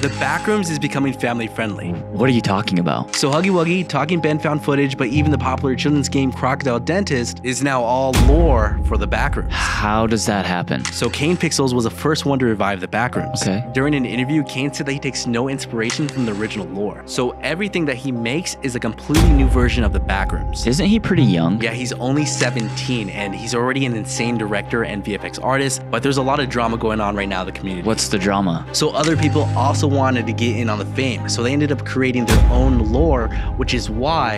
The Backrooms is becoming family friendly. What are you talking about? So Huggy Wuggy, Talking Ben found footage, but even the popular children's game Crocodile Dentist is now all lore for the Backrooms. How does that happen? So Kane Pixels was the first one to revive the Backrooms. Okay. During an interview, Kane said that he takes no inspiration from the original lore. So everything that he makes is a completely new version of the Backrooms. Isn't he pretty young? Yeah, he's only 17 and he's already an insane director and VFX artist, but there's a lot of drama going on right now in the community. What's the drama? So other people also wanted to get in on the fame, so they ended up creating their own lore, which is why